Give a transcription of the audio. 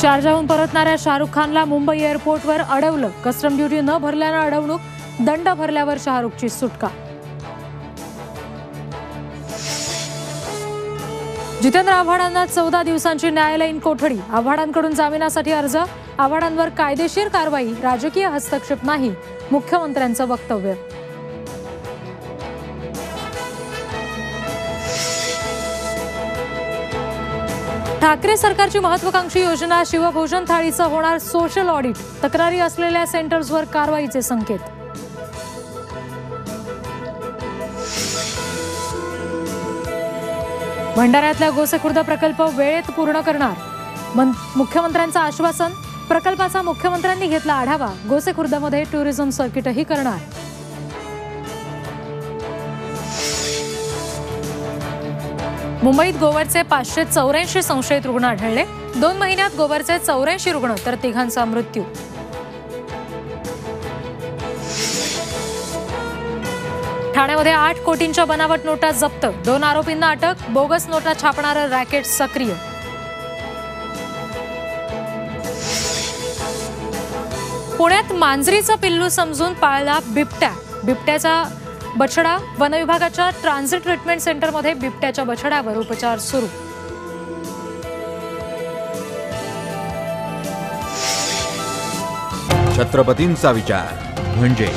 शारजाहून परतणाऱ्या शाहरुख खानला मुंबई एअरपोर्टवर अडवलं. कस्टम ड्युटी न भरल्यानं अडवणूक दंड भरल्यावर शाहरुखची सुटका. जितेंद्र आव्हाडांना चौदा दिवसांची न्यायालयीन कोठडी. आव्हाडांकडून जामिनासाठी अर्ज आव्हाडांवर कायदेशीर कारवाई राजकीय हस्तक्षेप नाही मुख्यमंत्र्यांचं वक्तव्य. ठाकरे सरकारची महत्वाकांक्षी योजना शिवभोजन थाळीचं होणार सोशल ऑडिट तक्रारी असलेल्या सेंटर्सवर कारवाईचे संकेत. भंडाऱ्यातला गोसेखुर्द प्रकल्प वेळेत पूर्ण करणार. मन- मुख्यमंत्र्यांचं आश्वासन प्रकल्पाचा मुख्यमंत्र्यांनी घेतला आढावा गोसेखुर्दमध्ये टुरिझम सर्किटही करणार. मुंबईत गोवरचे पाचशे चौऱ्याऐंशी संशयित रुग्ण आढळले. दोन महिन्यात गोवरचे चौऱ्याऐंशी रुग्ण तर तिघांचा मृत्यू. ठाण्यामध्ये आठ कोटींच्या बनावट नोटा जप्त. दोन आरोपींना अटक बोगस नोटा छापणारं रॅकेट सक्रिय. पुण्यात मांजरीचं पिल्लू समजून पाळला बिबट्या. बिबट्याचा बछडा वनविभागाच्या ट्रान्झिट ट्रीटमेंट सेंटरमध्ये बिबट्याच्या बछड्यावर उपचार सुरू. छत्रपतींचा विचार म्हणजे